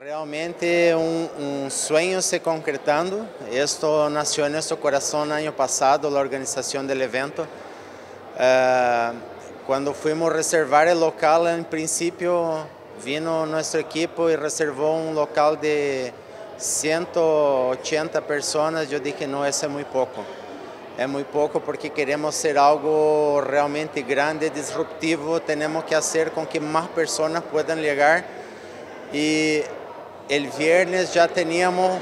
Realmente un, un, sueño se concretando. Esto nació en nuestro corazón año pasado, la organización del evento. Uh, cuando fuimos a reservar el local, en principio vino nuestro equipo y reservó un local de 180 personas. Yo dije, no, eso es muy poco. Es muy poco porque queremos ser algo realmente grande, disruptivo. Tenemos que hacer con que más personas puedan llegar. Y el viernes ya teníamos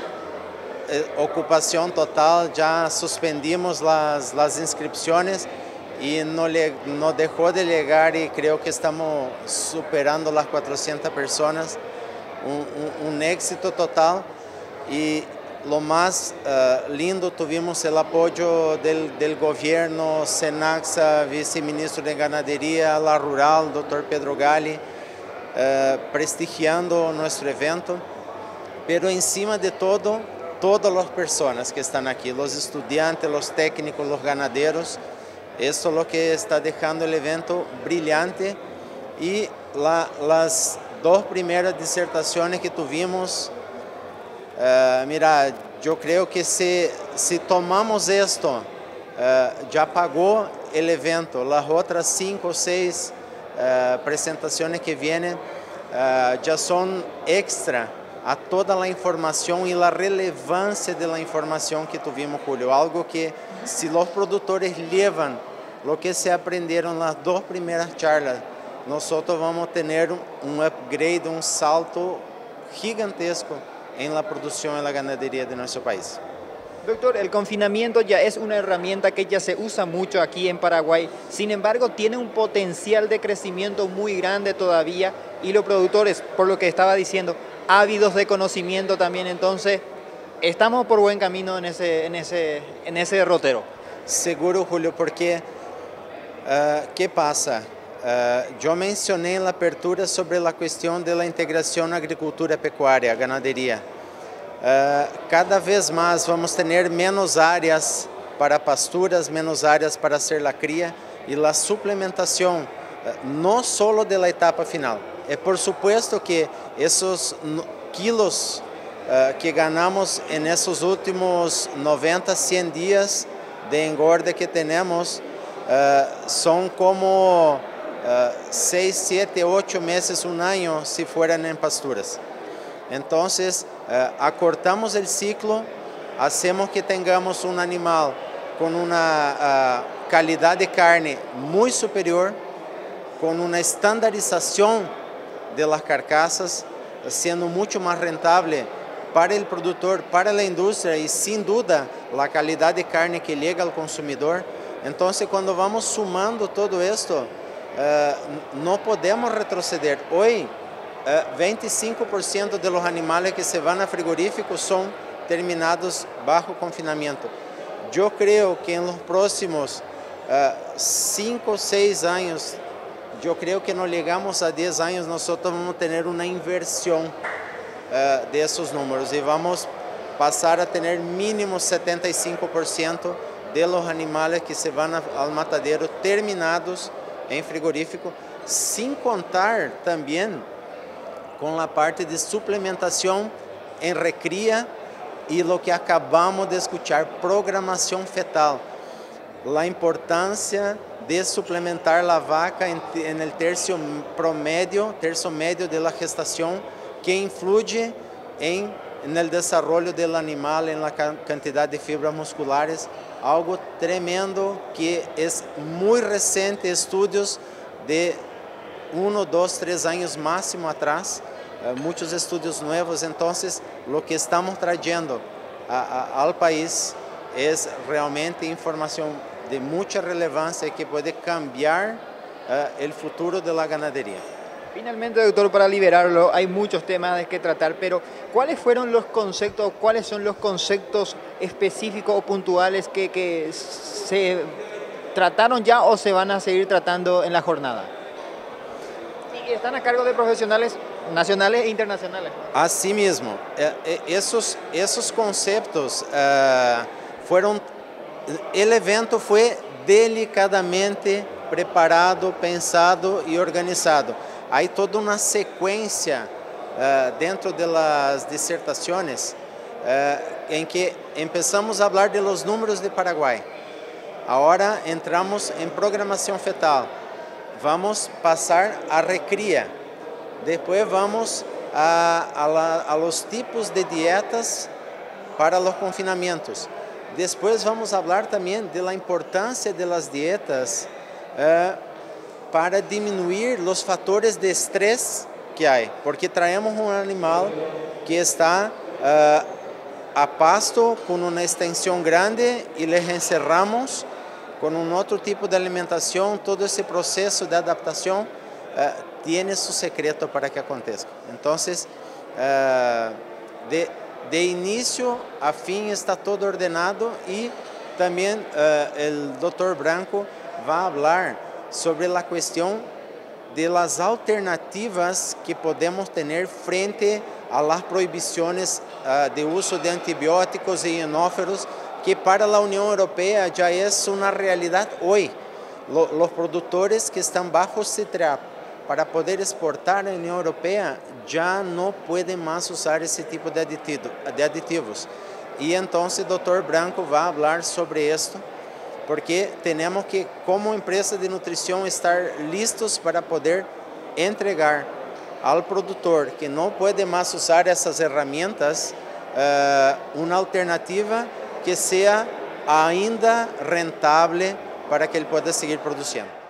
eh, ocupación total, ya suspendimos las, las inscripciones y no, le, no dejó de llegar y creo que estamos superando las 400 personas, un, éxito total y lo más uh, lindo tuvimos el apoyo del, del gobierno, Senaxa, viceministro de Ganadería, La Rural, doctor Pedro Gali, uh, prestigiando nuestro evento. Pero encima de todo, todas las personas que están aquí, los estudiantes, los técnicos, los ganaderos, eso es lo que está dejando el evento brillante. Y la, las dos primeras disertaciones que tuvimos, uh, mira, yo creo que si, si tomamos esto, uh, ya pagó el evento, las otras cinco o seis uh, presentaciones que vienen ya son extra a toda a informação e a relevância da informação que tuvimos, Julio. Algo que, se os produtores levam o que se aprenderam nas duas primeiras charlas, nós vamos ter um upgrade, um salto gigantesco em la produção e la ganadería de nosso país. Doctor, el confinamiento ya es una herramienta que ya se usa mucho aquí en Paraguay, sin embargo tiene un potencial de crecimiento muy grande todavía y los productores, por lo que estaba diciendo, ávidos de conocimiento también, entonces estamos por buen camino en ese, en ese, en ese derrotero. Seguro, Julio, porque uh, ¿qué pasa? Uh, yo mencioné en la apertura sobre la cuestión de la integración agricultura-pecuária, ganadería. Uh, cada vez más vamos tener menos áreas para pasturas, menos áreas para hacer la cría y la suplementación, uh, no solo de la etapa final, é por supuesto que esses quilos uh, que ganhamos nesses últimos 90, 100 dias de engorda que temos uh, são como uh, 6, 7, 8 meses, um ano, se forem em pasturas. Então, uh, acortamos o ciclo, hacemos que tenhamos um animal com uma uh, qualidade de carne muito superior, com uma estandarização de las carcasas, siendo mucho más rentable para el productor, para la industria y sin duda la calidad de carne que llega al consumidor. Entonces cuando vamos sumando todo esto, uh, no podemos retroceder. Hoy uh, 25% de los animales que se van a frigoríficos son terminados bajo confinamiento. Yo creo que en los próximos 5 o 6 años eu creio que não chegamos a 10 anos, nós vamos ter uma inversão uh, desses números e vamos passar a ter mínimo 75% de animais que se vão ao matadero terminados em frigorífico, sem contar também com a parte de suplementação em recria e o que acabamos de escuchar, programação fetal. A importância de suplementar la vaca en, en el tercio promedio, tercio medio de la gestación, que influye en, en el desarrollo del animal, en la cantidad de fibras musculares, algo tremendo que es muy reciente, estudios de uno, dos, tres años máximo atrás, eh, muchos estudios nuevos, entonces lo que estamos trayendo a, a, al país es realmente información de mucha relevancia que puede cambiar uh, el futuro de la ganadería. Finalmente, doctor, para liberarlo, hay muchos temas de que tratar, pero ¿cuáles fueron los conceptos, cuáles son los conceptos específicos o puntuales que, que se trataron ya o se van a seguir tratando en la jornada? Y están a cargo de profesionales nacionales e internacionales. Así mismo, eh, eh, esos, esos conceptos uh, fueron o evento foi delicadamente preparado, pensado e organizado. Aí toda uma sequência dentro das dissertações em que começamos a falar de los números de Paraguai. Agora entramos em programação fetal. Vamos passar a recria. Depois vamos a, a, a los tipos de dietas para os confinamentos. Después vamos a hablar también de la importancia de las dietas eh, para disminuir los factores de estrés que hay, porque traemos un animal que está eh, a pasto con una extensión grande y les encerramos con un otro tipo de alimentación, todo ese proceso de adaptación eh, tiene su secreto para que acontezca. Entonces, eh, de de início a fim está todo ordenado e também uh, o Dr. Branco vai falar sobre a questão de las alternativas que podemos ter frente a las proibiciones uh, de uso de antibióticos e inóferos que para a União Europeia já é uma realidade hoje. Los produtores que estão bajo CITRAP para poder exportar à União Europeia já não podem mais usar esse tipo de, aditivo, de aditivos. E então o Dr. Branco vai falar sobre isto, porque temos que, como empresa de nutrição, estar listos para poder entregar ao produtor que não pode mais usar essas ferramentas uh, uma alternativa que seja ainda rentável para que ele possa seguir produzindo.